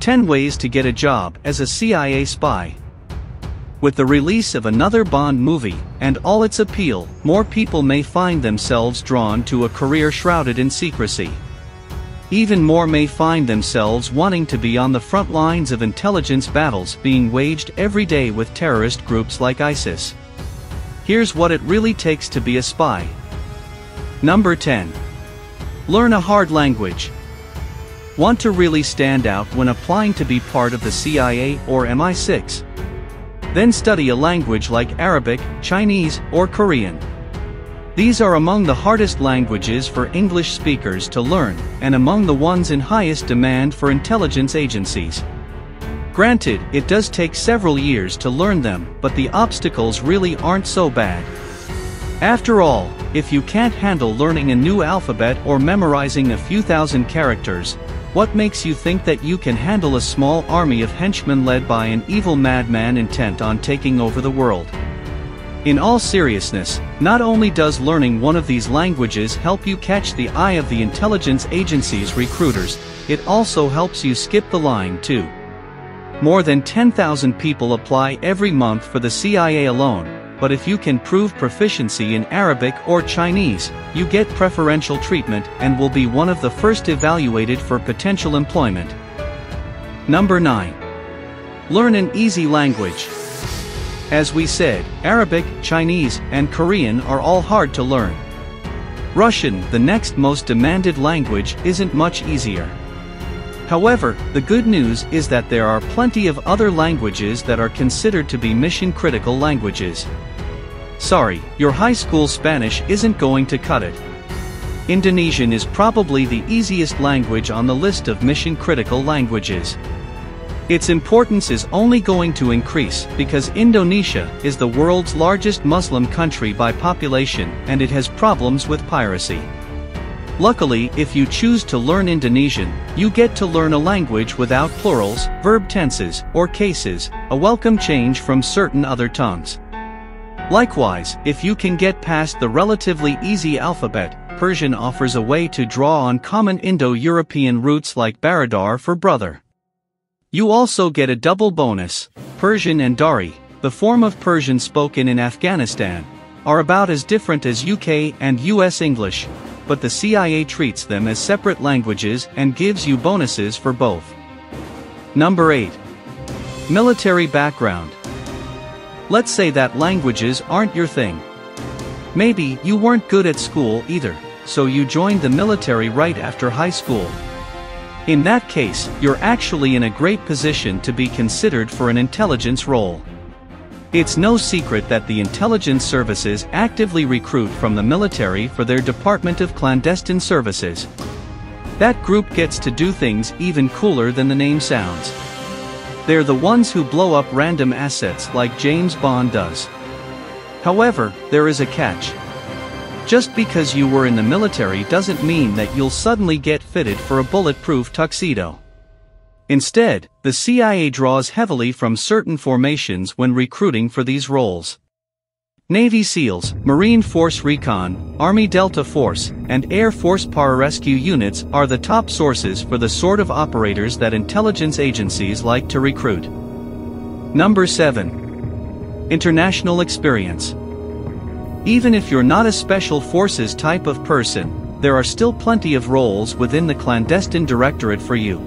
10 Ways to Get a Job as a CIA Spy. With the release of another Bond movie, and all its appeal, more people may find themselves drawn to a career shrouded in secrecy. Even more may find themselves wanting to be on the front lines of intelligence battles being waged every day with terrorist groups like ISIS. Here's what it really takes to be a spy. Number 10. Learn a hard language. Want to really stand out when applying to be part of the CIA or MI6? Then study a language like Arabic, Chinese, or Korean. These are among the hardest languages for English speakers to learn, and among the ones in highest demand for intelligence agencies. Granted, it does take several years to learn them, but the obstacles really aren't so bad. After all, if you can't handle learning a new alphabet or memorizing a few thousand characters, what makes you think that you can handle a small army of henchmen led by an evil madman intent on taking over the world? In all seriousness, not only does learning one of these languages help you catch the eye of the intelligence agency's recruiters, it also helps you skip the line too. More than 10,000 people apply every month for the CIA alone, but if you can prove proficiency in Arabic or Chinese, you get preferential treatment and will be one of the first evaluated for potential employment. Number 9. Learn an easy language. As we said, Arabic, Chinese, and Korean are all hard to learn. Russian, the next most demanded language, isn't much easier. However, the good news is that there are plenty of other languages that are considered to be mission-critical languages. Sorry, your high school Spanish isn't going to cut it. Indonesian is probably the easiest language on the list of mission-critical languages. Its importance is only going to increase because Indonesia is the world's largest Muslim country by population and it has problems with piracy. Luckily, if you choose to learn Indonesian, you get to learn a language without plurals, verb tenses, or cases, a welcome change from certain other tongues. Likewise, if you can get past the relatively easy alphabet, Persian offers a way to draw on common Indo-European roots like Baradar for brother. You also get a double bonus. Persian and Dari, the form of Persian spoken in Afghanistan, are about as different as UK and US English, but the CIA treats them as separate languages and gives you bonuses for both. Number 8. Military background. Let's say that languages aren't your thing. Maybe you weren't good at school either, so you joined the military right after high school. In that case, you're actually in a great position to be considered for an intelligence role. It's no secret that the intelligence services actively recruit from the military for their Department of Clandestine Services. That group gets to do things even cooler than the name sounds. They're the ones who blow up random assets like James Bond does. However, there is a catch. Just because you were in the military doesn't mean that you'll suddenly get fitted for a bulletproof tuxedo. Instead, the CIA draws heavily from certain formations when recruiting for these roles. Navy SEALs, Marine Force Recon, Army Delta Force, and Air Force pararescue units are the top sources for the sort of operators that intelligence agencies like to recruit. Number 7. International Experience. Even if you're not a special forces type of person, there are still plenty of roles within the clandestine directorate for you.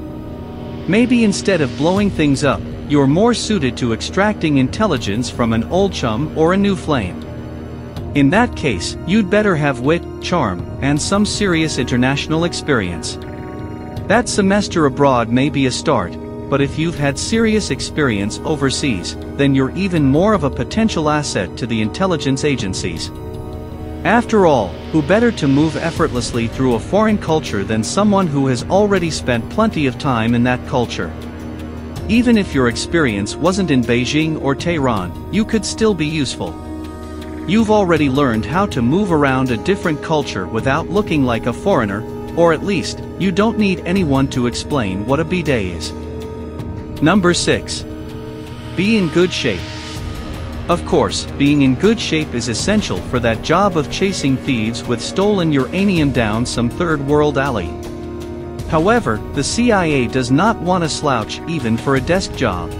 Maybe instead of blowing things up, you're more suited to extracting intelligence from an old chum or a new flame. In that case, you'd better have wit, charm, and some serious international experience. That semester abroad may be a start, but if you've had serious experience overseas, then you're even more of a potential asset to the intelligence agencies. After all, who better to move effortlessly through a foreign culture than someone who has already spent plenty of time in that culture? Even if your experience wasn't in Beijing or Tehran, you could still be useful. You've already learned how to move around a different culture without looking like a foreigner, or at least, you don't need anyone to explain what a bidet is. Number 6. Be in good shape. Of course, being in good shape is essential for that job of chasing thieves with stolen uranium down some third world alley. However, the CIA does not want a slouch even for a desk job.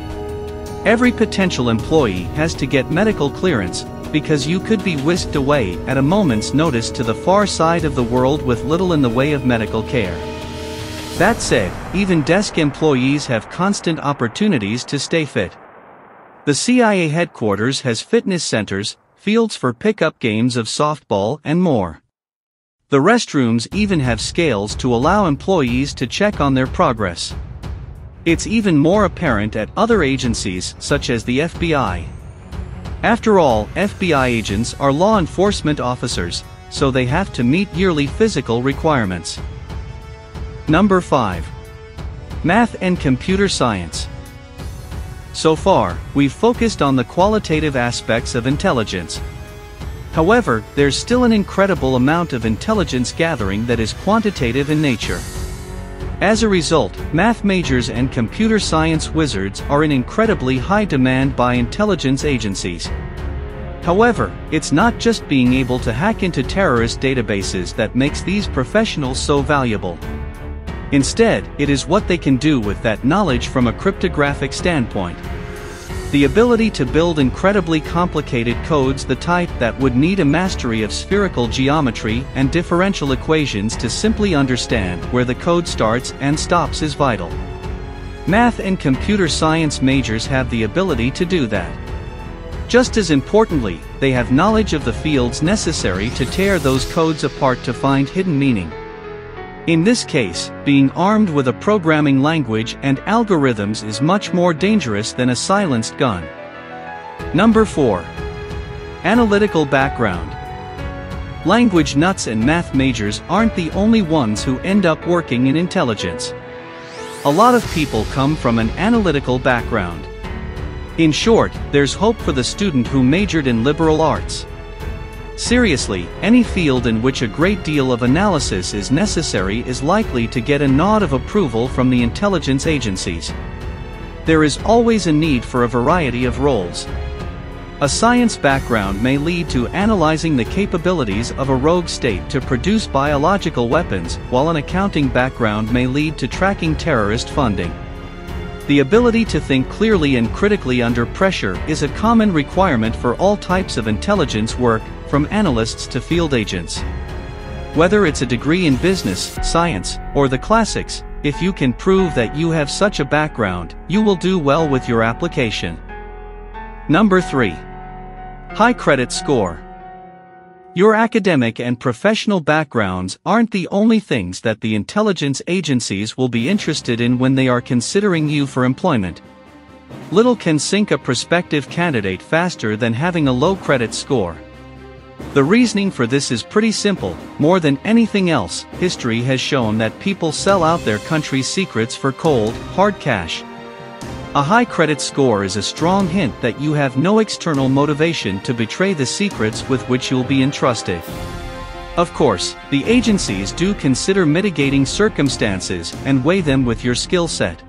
Every potential employee has to get medical clearance, because you could be whisked away at a moment's notice to the far side of the world with little in the way of medical care. That said, even desk employees have constant opportunities to stay fit. The CIA headquarters has fitness centers, fields for pickup games of softball and more. The restrooms even have scales to allow employees to check on their progress. It's even more apparent at other agencies such as the FBI. After all, FBI agents are law enforcement officers, so they have to meet yearly physical requirements. Number 5. Math and Computer Science. So far, we've focused on the qualitative aspects of intelligence. However, there's still an incredible amount of intelligence gathering that is quantitative in nature. As a result, math majors and computer science wizards are in incredibly high demand by intelligence agencies. However, it's not just being able to hack into terrorist databases that makes these professionals so valuable. Instead, it is what they can do with that knowledge from a cryptographic standpoint. The ability to build incredibly complicated codes the type that would need a mastery of spherical geometry and differential equations to simply understand where the code starts and stops is vital. Math and computer science majors have the ability to do that. Just as importantly, they have knowledge of the fields necessary to tear those codes apart to find hidden meaning. In this case, being armed with a programming language and algorithms is much more dangerous than a silenced gun. Number 4. Analytical background. Language nuts and math majors aren't the only ones who end up working in intelligence. A lot of people come from an analytical background. In short, there's hope for the student who majored in liberal arts. Seriously, any field in which a great deal of analysis is necessary is likely to get a nod of approval from the intelligence agencies. There is always a need for a variety of roles. A science background may lead to analyzing the capabilities of a rogue state to produce biological weapons, while an accounting background may lead to tracking terrorist funding. The ability to think clearly and critically under pressure is a common requirement for all types of intelligence work, from analysts to field agents. Whether it's a degree in business, science, or the classics, if you can prove that you have such a background, you will do well with your application. Number 3. High credit score. Your academic and professional backgrounds aren't the only things that the intelligence agencies will be interested in when they are considering you for employment. Little can sink a prospective candidate faster than having a low credit score. The reasoning for this is pretty simple, more than anything else, history has shown that people sell out their country's secrets for cold, hard cash. A high credit score is a strong hint that you have no external motivation to betray the secrets with which you'll be entrusted. Of course, the agencies do consider mitigating circumstances and weigh them with your skill set.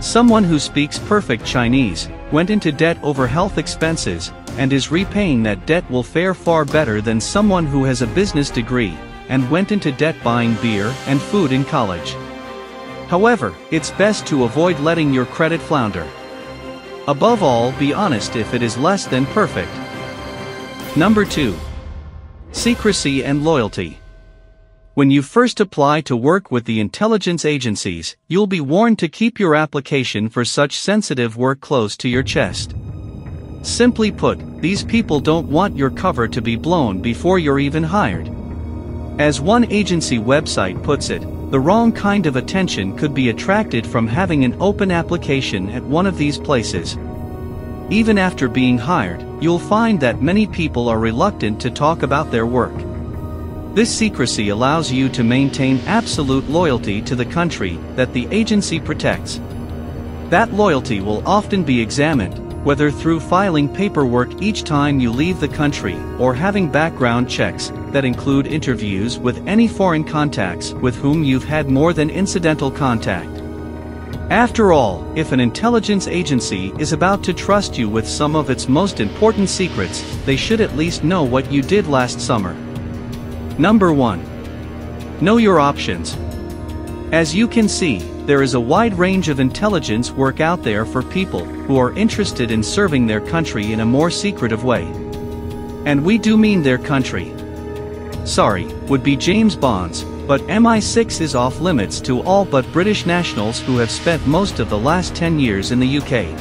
Someone who speaks perfect Chinese, went into debt over health expenses, and is repaying that debt will fare far better than someone who has a business degree, and went into debt buying beer and food in college. However, it's best to avoid letting your credit flounder. Above all, be honest if it is less than perfect. Number 2. Secrecy and loyalty. When you first apply to work with the intelligence agencies, you'll be warned to keep your application for such sensitive work close to your chest. Simply put, these people don't want your cover to be blown before you're even hired. As one agency website puts it, the wrong kind of attention could be attracted from having an open application at one of these places. Even after being hired, you'll find that many people are reluctant to talk about their work. This secrecy allows you to maintain absolute loyalty to the country that the agency protects. That loyalty will often be examined, whether through filing paperwork each time you leave the country or having background checks that include interviews with any foreign contacts with whom you've had more than incidental contact. After all, if an intelligence agency is about to trust you with some of its most important secrets, they should at least know what you did last summer. Number 1. Know your options. As you can see, there is a wide range of intelligence work out there for people who are interested in serving their country in a more secretive way. And we do mean their country. Sorry, would be James Bond's, but MI6 is off limits to all but British nationals who have spent most of the last 10 years in the UK.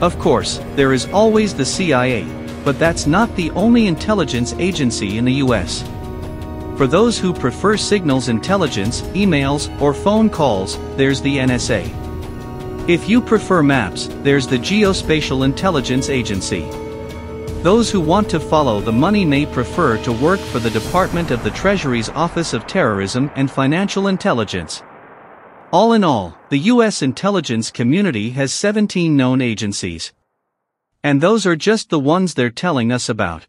Of course, there is always the CIA, but that's not the only intelligence agency in the US. For those who prefer signals intelligence, emails, or phone calls, there's the NSA. If you prefer maps, there's the Geospatial Intelligence Agency. Those who want to follow the money may prefer to work for the Department of the Treasury's Office of Terrorism and Financial Intelligence. All in all, the U.S. intelligence community has 17 known agencies. And those are just the ones they're telling us about.